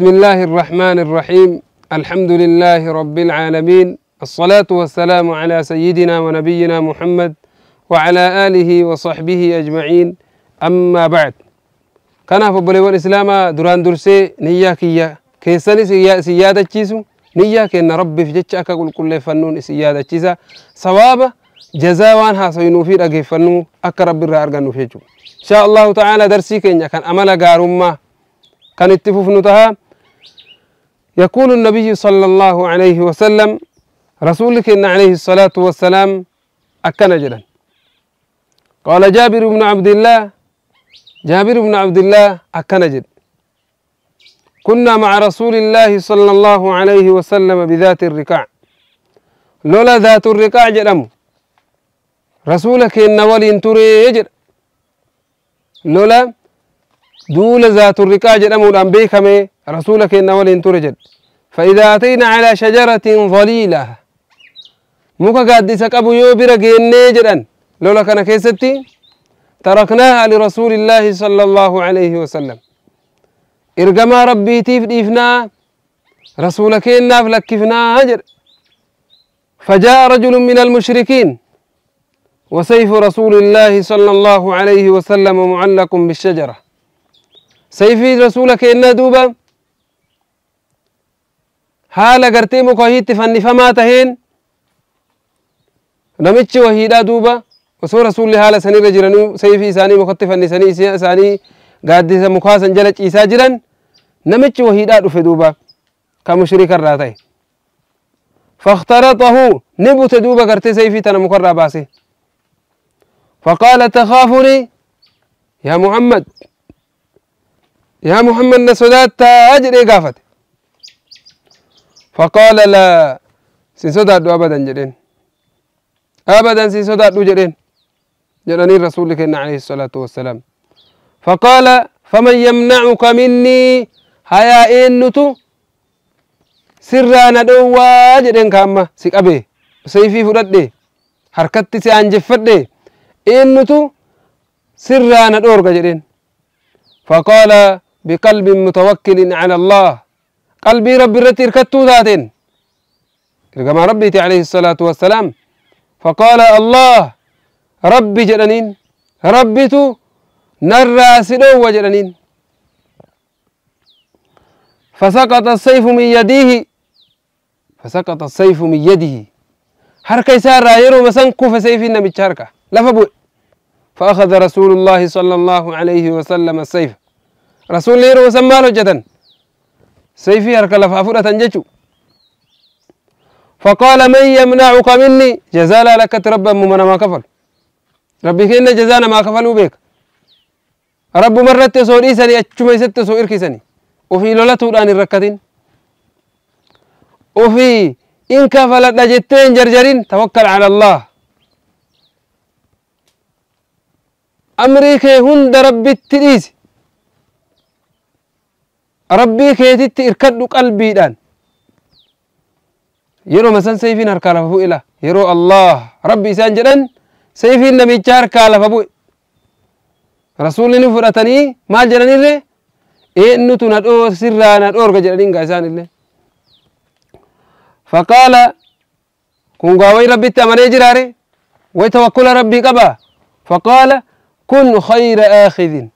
بسم الله الرحمن الرحيم. الحمد لله رب العالمين. الصلاة والسلام على سيدنا ونبينا محمد وعلى آله وصحبه أجمعين. أما بعد. كان فبلي والإسلام دران درسي نيا كيا. كيساني سيادة تشيسو نيا كينا ربي في أكا قل كل فنون سيادة تشيسا سوابا جزاء وان هاسوينو في رقي فنو. أكا ربي رأرغنو في إن شاء الله تعالى درسي كينا. كان أملا قارما كان اتفوف نتها يقول النبي صلى الله عليه وسلم رسولك إن عليه الصلاة والسلام أكن جدا. قال جابر بن عبد الله جابر بن عبد الله أكن جد. كنا مع رسول الله صلى الله عليه وسلم بذات الركاع لولا ذات الركاع جرم رسولك إن ولي تري يجر لولا دول ذات الركاع جرم الأنبياء كمي رسولك إن ولن ترجد. فإذا أتينا على شجرة ظليلة موكا قادسك أبو يوبر جنيجرا لولا كان كيستي تركناها لرسول الله صلى الله عليه وسلم. إرجما ربي تيف إفنا رسولك إن أفلك إفنا هجر. فجاء رجل من المشركين وسيف رسول الله صلى الله عليه وسلم معلق بالشجرة. سيفي رسولك إن دوبا حال قرتي مكوهيت فنفما تهين namichi wahiidha duuba osoo rasuulli haala sanirra jiranuu sayfii isaanii mukatti fannisanii isaanii gaaddisa mukaasan jala ciisaa jiran namichi wahiidhaa dhufe duuba ka mushrikarraa ta'e فاخترطه نبت دوبا كرتي سيفي تنا مكرر باسي فقال تخافني يا محمد يا محمد نسودات تاجر قافت فقال لا سنسودات أبدا جدين أبدا سي صداد جرين جراني الرسول كنا عليه الصلاة والسلام. فقال فمن يمنعك مني؟ هيا إنتو سرانا دوا جرين كاما سيك أبي. سيفي فرد حركتي سي أنجفت إنتو سرانا دورك جرين فقال بقلب متوكل على الله قلبي ربي رتي ركتو ذاتين. كما ربي عليه الصلاة والسلام. فقال الله ربي جدنين ربيتو نرى سدو وجدنين فسقط السيف من يديه. فسقط السيف من يده حركة يسار يرو مسن كوف سيف النبي حركة لفبو فأخذ رسول الله صلى الله عليه وسلم السيف. رسول يرو سماله جدا سيفي حركة لفافورة تنججو. فقال من يمنعك مني؟ جزاء لك ربا ممن ما كفل. ربي كنا جزانا ما كفلوا بك. رب مرت سو ديسني اچما ست سو اركسني وفي لولتو دان الركتين. وفي إن كفلت جتين جرجرين توكل على الله. أمريكا هند ربي تديس ربي كيتت اركدوا قلبي دان bu'e la yeroo allah rabbi isaan jedhan sayfiin namicha harkaa lafa bu'e rasuulli ni fudhatanii maal jedhanirre eennutu na dhoo sirraa na dhoorga jedhaniin gaa isaan illee faqaala kun gaa way rabbitti amanee jiraare way tawakkula rabbii qaba faqaala kun khayra aakhidin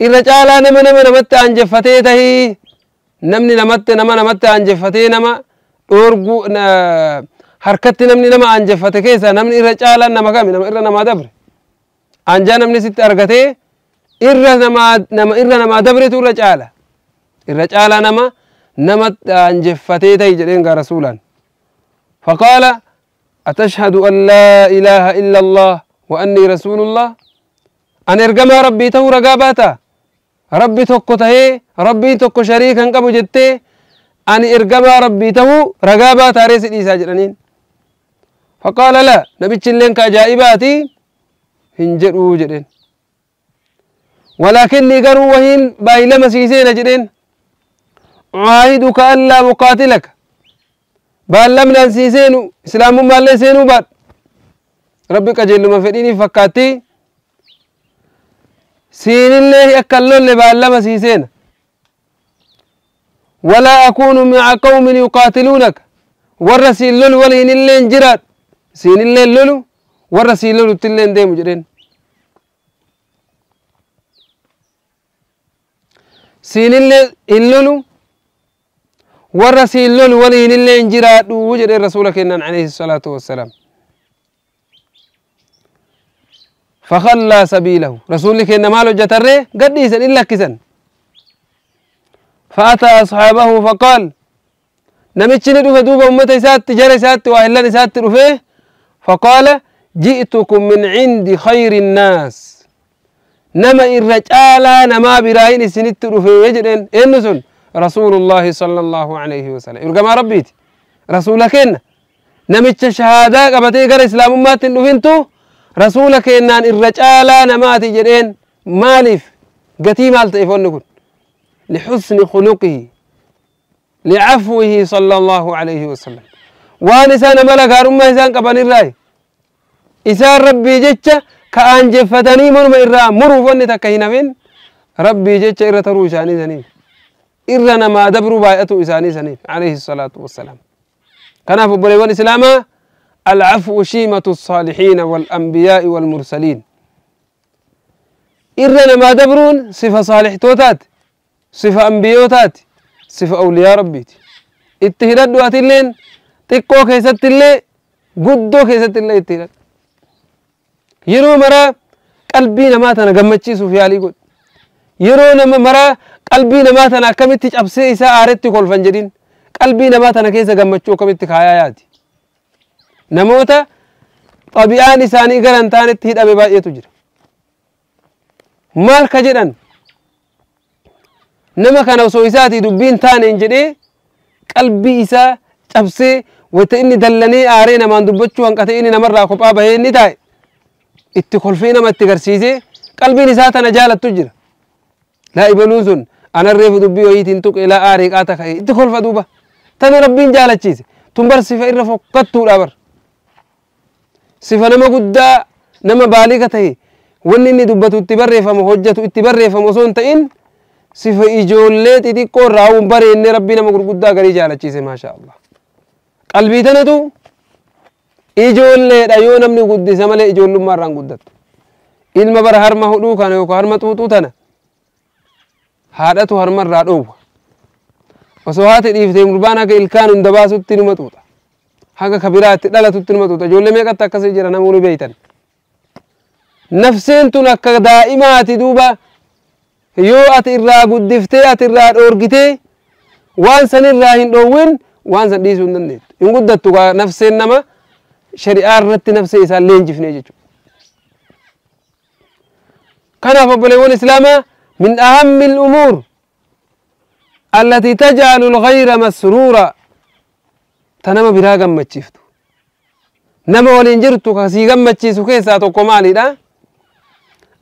irra caalaa nama nama namatti aanjeffatee tahii namni namatti nama namatti aanjeffatee nama dhoorgu harkatti namni nama anjeffate keessa namni irra caalaan nama kami nama irra namaa dabre anjaa namni sitti argatee irra namaa nama irra namaa dabretu irra caala irra caalaa nama nama anjeffatee ta'i jedheen gaa rasuulaan فقال أتشهد أن لا إله إلا الله وأني رسول الله أن إرجما ربي تو رقاباتا ربي توكو تهي ربي توكو شريكا قبو جتي ani ergamaa rabbii tahuu ragaa baataaree si dhiisaa jedhaniin faqaala la nabichi illeen ka ajaa'ibaati hin jedhuu jedheen walaakinnii garuu wahiin baay'ilama siiseena jedheen ucaahiduka allaa muqaatilaka baallamnaan sii seenu islaamummaallee seenuu baadhu rabbi qajeelluma fedhiiniif fakkaatti siinillee lolle baallama sii seena ولا أكون مع قوم يقاتلونك. والرسيل لولو ولين اللين جراد. سين اللين لولو والرسيل لولو تلين ديمو جرين. سين اللين لولو والرسيل لولو ولين اللين جراد. وجد الرسول كنان عليه الصلاة والسلام. فخلى سبيله. رسولك إن ماله جتره قد يسن إلا كسن. فأتى أصحابه فقال نمتشني دفه دوبا أمتا إسات جرى إسات وأهلان إسات رفيه فقال جئتكم من عند خير الناس. نما الرجال نما براين سنت رفيه يجدن إنسون رسول الله صلى الله عليه وسلم. يرقى ربيتي رسولك إن نمتش شهادة قبتي قر إسلام أمات نفنتو رسولك إنان الرجال نماتي جدين مالف قتي مال تيفون لحسن خلقه لعفوه صلى الله عليه وسلم. وان إسان ملك أرمى إسان قبل الرأي إسان ربي جتش كأن جفتني من إرى مروفن تكهنا من ربي جتش إرى ترو إساني سنين إرى نما دبرو بايأتو إساني سنين عليه الصلاة والسلام. كان في إسلاما العفو شيمة الصالحين والأنبياء والمرسلين. إرى نما دبرون؟ صفة صالح توتات صفة أنبيوتات صفة أولياء ربيتي اتهدد واتلين تكو كيست اللي قدو كيست اللي اتهدد يرو مرا قلبي نما تنا غمچي سوفيالي قد يرو نما مرا قلبي نما تنا كمتي عبسي إسا آرتي كل فنجدين قلبي نما تنا كيسا غمچو كمتي خايا نموتا طبيعان ساني قرن تاني تهيد أبي بايئة تجري مال كجران نما كان وصو إساتي دبين تاني انجري قلبي إسا تبسي وتإني دلني آرين ما ندبتش وانقتي إني نمر راكو بابا هي نتاي اتخل فينا ما اتقرسيزي قلبي نساتا نجالة تجري لا إبنوزن أنا الريف دبي ويت انتوك إلى آريك آتا خيه اتخل فدوبا تاني ربين جالة تشيزي تنبرسي فإن رفو قد تول أبر sifa nama guddaa nama baaliga ta'e wanni inni dubbatu itti barreeffamu hojjetu itti barreeffamu osoo hin ta'in sifa ijoollee xixiqqoo raawun bareenne rabbii nama gurguddaa garii jaalachiise maasha Allah qalbii tanatu ijoolleedha yoo namni guddisa malee ijoollummaa irraan guddattu ilma bara harma hudhuu kana yookaan harma xuuxuu tana haadhatu harma irraa dhoowwa osoo haati dhiiftee gurbaan haga ilkaan hunda baasutti numa xuuxa هاكا كبيرات لا تتنمى تجول ميكا تاكسجر أنا مولي بيتا نفسين تنكا دائما تدوبا يو اتيرا قد دفتي اتيرا اورجتي وان سن الله دوين وان سن ديسون دنيت ان قد تقا نفسين نما شريعة رت نفسي إسان لين جفني جتو كان فبليون إسلاما من أهم الأمور التي تجعل الغير مسرورا مسرورا تنما برا gammachiiftu. Nama waliin jirtu kasii gammachiisu keessaa tokko maalidha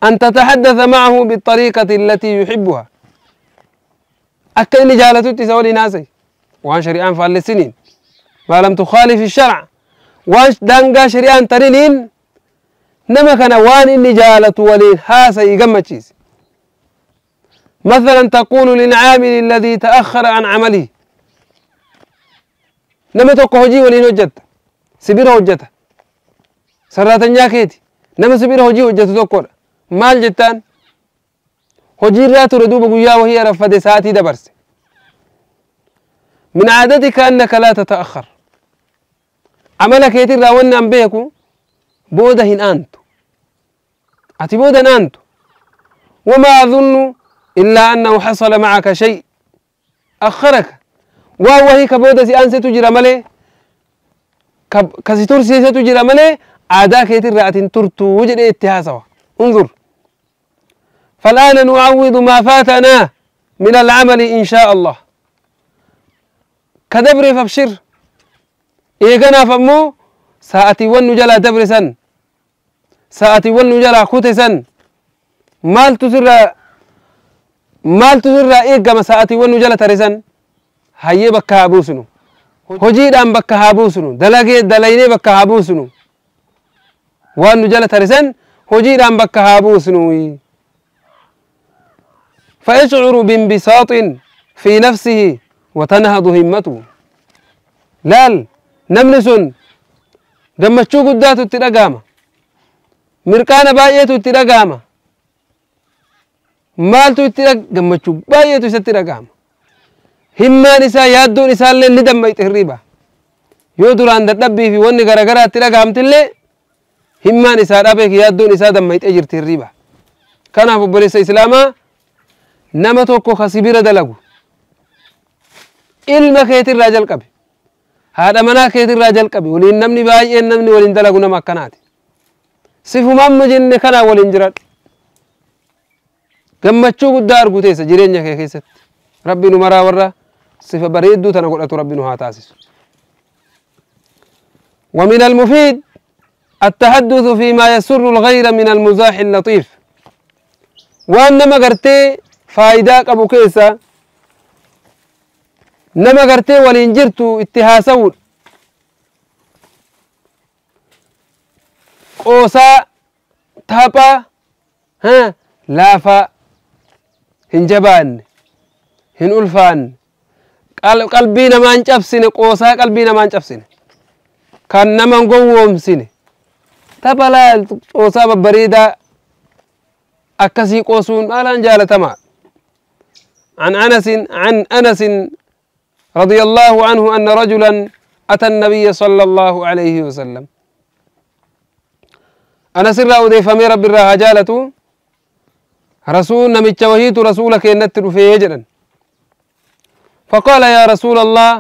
أن تتحدث معه بالطريقة التي يحبها أكا إني جالتو تسولي ناسي وان شريعان فالسنين ما لم تخالف الشرع وان دانقا شريعان ترينين نما كان وان إني جالتو ولين هاسا يقمتشيس مثلا تقول للعامل الذي تأخر عن عمله نمت كهجي ولين وجدت سبيرة وجدت سرعت نجاكيتي نمت سبيرة هجي وجدت تذكر مال جتان هجي لا ردوب قويا وهي رفض ساعتي دبرس من عادتك أنك لا تتأخر عملك يتر راونا أم بيكو بودهن أنت أتي بودهن أنت وما أظن إلا أنه حصل معك شيء أخرك waan wahii ka booda si aansetu jira malee ka si tursiisetu jira malee aadaa keetirraa atin turtuu jedhee itti haasawa. انظر فالآن نعوض ما فاتنا من العمل إن شاء الله كدبر فابشر إيقنا فمو ساعتي ون جلا دبر سن ساعتي ون جلا كوت سن مال تسر مال تسر ساعتي ون جلا ترسن هيا بكا هابوسنو haa buusnu dalagee dalaynee bakka haa buusnu waan nu jala tarisan hojiidhaan bakka haa buusnu فيشعر بانبساط في نفسه وتنهض همته laal namni sun gammachuu guddaatu itti dhagahama mirqaana baay'eetu itti dhagahama maaltu itti gammachuu baay'eetu isatti dhagahama himmaan isaa yaaddoon isaallee ni dammayxe hirriba yoo duraan dadhabbii fi wanni garagaraa itti dhagahamtillee himmaan isaa dhabee yaaddoon isaa dammayxee jirti hirriba kanaaf obboleessa islaamaa nama tokko ka sibira dalagu ilma keetirraa jalqabe haadha manaa keetirraa jalqabe waliin namni baay'een namni waliin dalagu nama akkanaati sifuma amma jenne kanaa waliin jiradhu gammachuu guddaa argu teessa jireenya kee keessatti rabbi nu maraa warra صفة بريدو تنقل أتربي نها تاسس ومن المفيد التحدث فيما يسر الغير من المزاح اللطيف. وأنما قرتي فايدة أبو كيسا. نما قرتي ولين جرتو اتهاسو قوسا تابا ها لافا هنجبان هنولفان قلبي نما انشف سنة قوسا قلبي نما انشف سنة كان نمان نقوم سنة تبالا قوسا ببريدة أكسي قوسون ألا انجال تما عن أنس عن أنس رضي الله عنه أن رجلا أتى النبي صلى الله عليه وسلم. أنا سر أودي فمير بالرهاجالة رسول نمي التوهيد رسولك ينتر في يجرن فقال يا رسول الله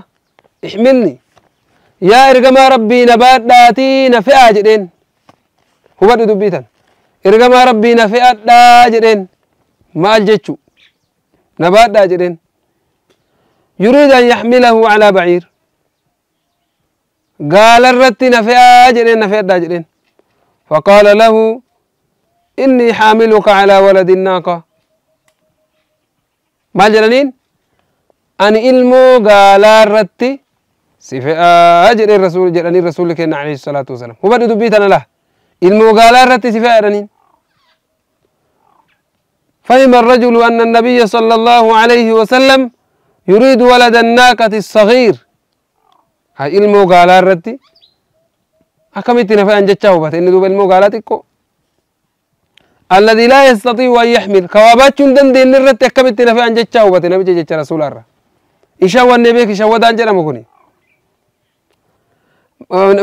احملني. يا إرقما ربي نبات داتي جدين. هو بدو دبيتا إرقما ربي نفع جدين. ما الجتشو نبات دا جدين. يريد أن يحمله على بعير. قال الرت نفئا جرين نفئا جرين فقال له إني حاملك على ولد الناقة. ما جرانين أن إلمو قال رتي سيف أجر الرسول جراني الرسول لك عليه الصلاة والسلام هو بدو دبيت أنا له إلمو قال رتي سيف أرنين فهم الرجل أن النبي صلى الله عليه وسلم يريد ولد الناقة الصغير هاي إلمو قال رتي أكم إتنا فأنجت شهوبة إن دوب إلمو قال الذي لا يستطيع أن يحمل كوابات شندن دين للرتي أكم إتنا فأنجت شهوبة نبي جيجت رسول الله ishan wanne beek ishan wadaan jedhamu kuni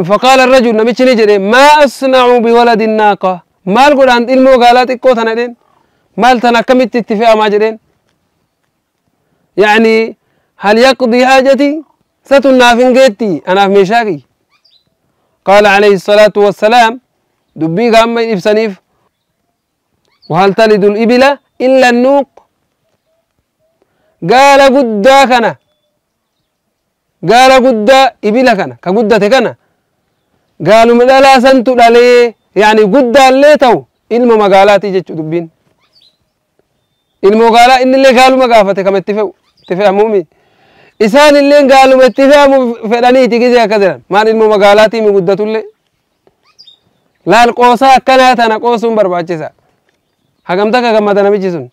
فقال الرجل نمشي نجري ما أصنع بولد الناقة. مال قد عند gaalaa xiqqoo tana jedheen maal tana akkamitti itti fe'amaa jedheen يعني هل يقضي حاجتي؟ ستنا فنجيتي أنا في مشاكي قال عليه الصلاة والسلام دبي قام إبسنيف وهل تلد الإبل إلا النوق؟ قال قدا كنا إبل كنا كقدة كنا قالوا من لا سنتو لالي يعني قدا اللي تو ilma magaalaati jechu dubbiin ilmoo gaalaa inni illee gaaluma gaafate kama itti fe'u itti fe'amuumi isaan illee gaaluma itti fe'amu fedhanii itti gisee akka jiran maan ilmoo magaalaatii mi guddatullee laal qoosaa akkanaa tana qoosuun barbaachisa hagamta akka gammada namichi sun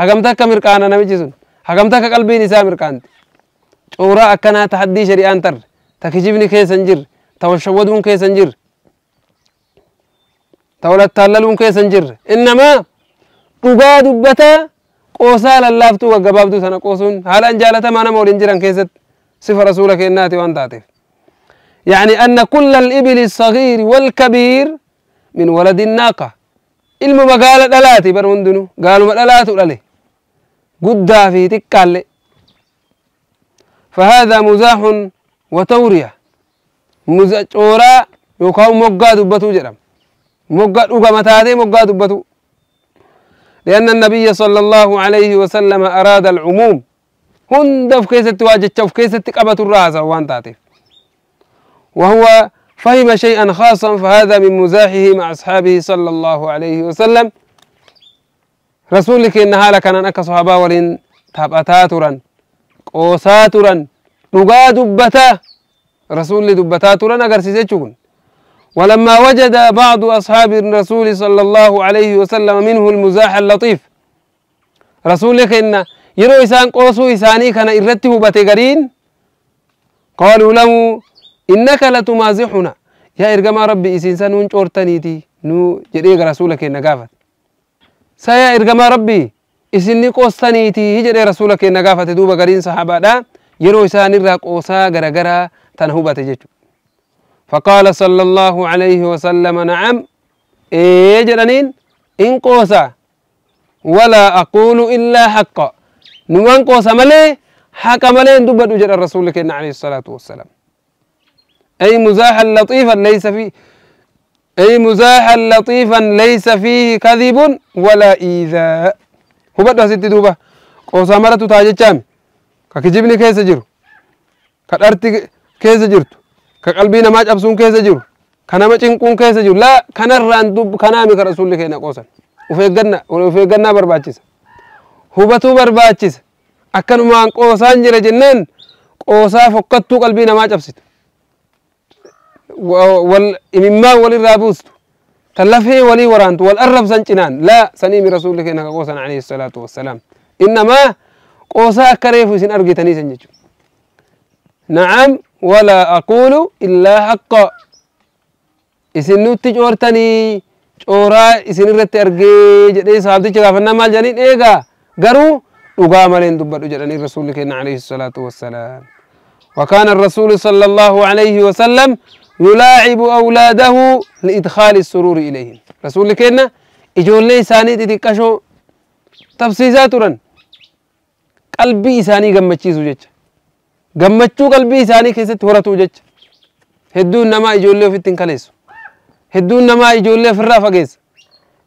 hagamta akka mirqaana namichi sun hagamta akka qalbiin isaa mirqaante شورا أكنا تحدي شري أنتر تكجبني كيس أنجر توشود كيس أنجر تولد تعلل كيس أنجر إنما تقاد بتا قوسال الله فتو وجباب تو سنا قوسون هل أنجالة ما أنا مول أنجر أنكيسد صفة رسولك إناتي وأنت يعني أن كل الإبل الصغير والكبير من ولد الناقة المبقالة ألاتي برمندنو قالوا ألاتي ألاتي قد في تكالي فهذا مزاح وتورية. مزاح أورا يوكاو مقا دبتو جرم. مقا دوغا متاتي مقا دبتو. لأن النبي صلى الله عليه وسلم أراد العموم. هندف كيست واجت شوف كيست قبة الرأس وان تاتف وهو فهم شيئا خاصا فهذا من مزاحه مع أصحابه صلى الله عليه وسلم. رسولك إن هالا كان أكا صحابا ولين تابتاترا قوساترا نقا دبتا رسول دبتاترا أقرسيسيتشون ولما وجد بعض أصحاب الرسول صلى الله عليه وسلم منه المزاح اللطيف رسولك إن kana irratti hubate gariin qaaluu lahu innaka latumaazixuna yaa ergamaa rabbi isiinsa nuun coortaniiti nu jedhee gara rasuula keenya gaafate sa yaa ergamaa rabbi isinni qoostaniiti jedhee rasuula keenya gaafate duuba gariin sahabaadha. Yeroo isaan irraa qoosaa garagaraa tana hubate jechuudha. فقال صلى الله عليه وسلم نعم إيه جرانين إن قوسا ولا أقول إلا حقا نوان قوسا ملي حق ملي دبت أجر الرسول كنا عليه الصلاة والسلام أي مزاحا لطيفا ليس فيه أي مزاحا لطيفا ليس فيه كذب ولا إيذاء هو بدأ ست دوبة قوسا مرة تاجي جامي كجبني كيس جرو كالأرتي كيس qalbii namaa cabsuun keessa jiru ka nama cinquun keessa jiru laa kanarraan dub kanaami ka rasuulli keenya qoosan uf eegganna uf eeggannaa barbaachisa hubatuu barbaachisa akkanumaan qoosaan jira jennaan qoosaa fokkattuu qalbii namaa cabsitu wal imimmaan walirraa buustu arrabsan cinaan laa saniimi rasuulli keenya ka qoosan alayhi salaatu wassalaam innamaa qoosaa akka reefu isin argitanii san jechuudha na'am ولا أقول إلا حقا إسن نوتي جورتني جورا إسن رت أرجي جدي صاحبتي كذا فنا مال جانين إيجا dhugaa maleen dubbadhu jedhanii rasuulli keenya alayhi salaatu wassalaam وكان الرسول صلى الله عليه وسلم يلاعب أولاده لإدخال السرور إليهم. رسول لكينا إجول لي ساني تتكشو تفسيزات رن قلبي ساني غمتشي سوجج غمتشو قلبي ساني كيسة تورة توجج هدو نما إجول لي في تنكاليسو هدو نما إجول لي في الرافقيس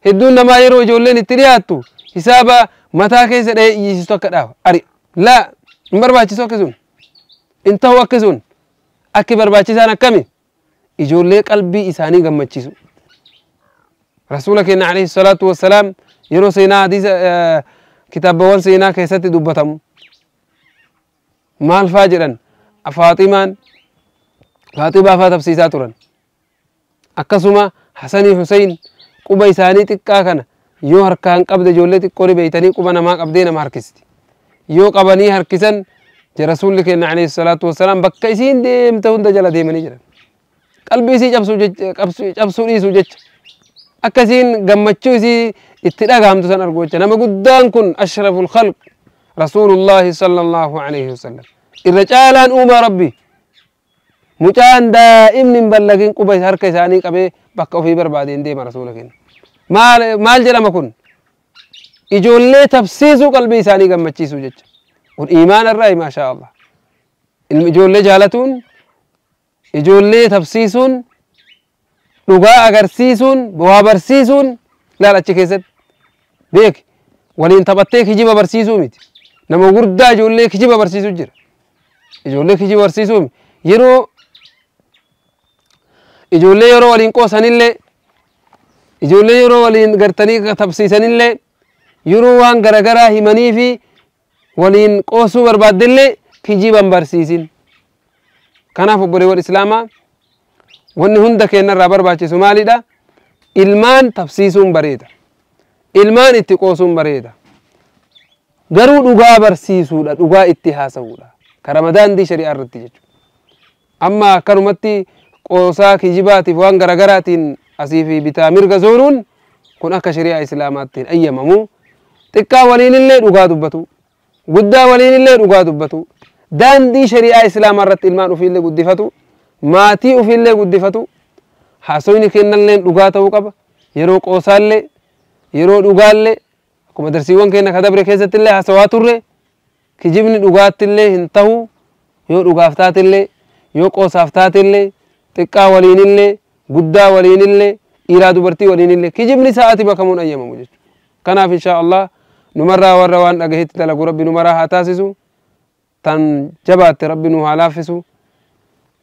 هدو نما يرو إجول لي نترياتو. حسابا متى كيسة إيه يسيسو كتاو أري. لا مبرباتي سوكزون انتهو أكزون أكي برباتي سانا كمي. Ijoollee qalbii isaanii gammachiisu rasuula keenya alayhi salaatu wassalaam yeroo seenaa hadiisa kitaabawwan seenaa keessatti dubbatamu maal faa jedhan faaximaan faaximaa faa tafsiisaa turan akkasuma hasanii huseyn quba isaanii xiqqaa kana yoo harkaan qabde ijoollee xiqqoo beeytanii quba namaa qabdee nama harkisti yoo qabanii harkisan rasuulli keenya alayhi salaatu wassalaam bakka isiin deemte hunda jala deemanii jiran qalbii isii cabsuu dhiisuu jecha. Akka isiin gammachuu isii itti dhagahamtu san argu jecha. Nama guddaan kun ashraful khalq رسول الله صلى الله عليه وسلم الرجال أوما ربي مجان دائم من بلغين قبا هركا ثاني قبي بقى في بربادين ديما رسولك مال مال جرم كن إجولي تفسيسو قلبي ثاني قمتشيسو جج والإيمان الرأي ما شاء الله إجولي جالتون ijoollee tafsiisuun dhugaa agarsiisuun bu'aa barsiisuun ilaala achi keessatti beek waliin taphattee kijiba barsiisuu miti nama gurdaa ijoollee kijiba barsiisuu jira ijoollee kijiba barsiisuu miti yeroo ijoollee yeroo waliin qoosanillee ijoollee yeroo waliin gartanii tabsiisanillee yeroo waan garagaraa himanii fi waliin qoosuu barbaaddellee kijiba hin barsiisin obboleewwan islaamaa wanni hunda keenyarraa barbaachisu maalidha ilmaan tapsiisuun bareeda ilmaan itti qoosuun bareeda garuu dhugaa barsiisuudha dhugaa itti haasa'uudha karaa daandii shari'aa irratti jechuudha amma akkanumatti qoosaa kijibaatiif waan garagaraatiin asii fi bitaa mirga zoonuun kun akka shari'aa islaamaatti hin ayyamamu xiqqaa waliinillee dhugaa dubbatu guddaa waliinillee dhugaa dubbatu daandii shari'aa islaamaa irratti ilmaan ofiillee guddifatu maatii ofiillee guddifatu haasoyni kennallee dhugaa ta'uu qaba yeroo qoosaallee yeroo dhugaallee akkuma darsiiwwan keenya ka dabre keessatti illee haasawaa turre kijibni dhugaattillee hin tahu yoo dhugaaf taatillee yoo qoosaaf taatillee xiqqaa waliinillee guddaa waliinillee dhiiraa dubartii waliinillee kijibni sa'aati bakamuun ayyamamu jechuudha kanaaf inshaa Allah numarraa warra waan dhagahetti dalagu rabbi numaraa haa taasisu تن جبات ربنو هالافسو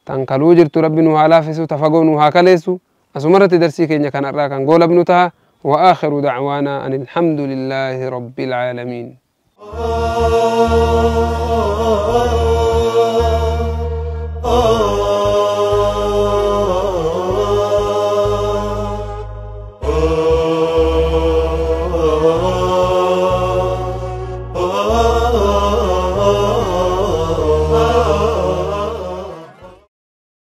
تن كالوجر ربنو هالافسو تفقونو هاكاليسو أسمرة درسي كينيا كان أرى كان قول ابنتها وآخر دعوانا أن الحمد لله رب العالمين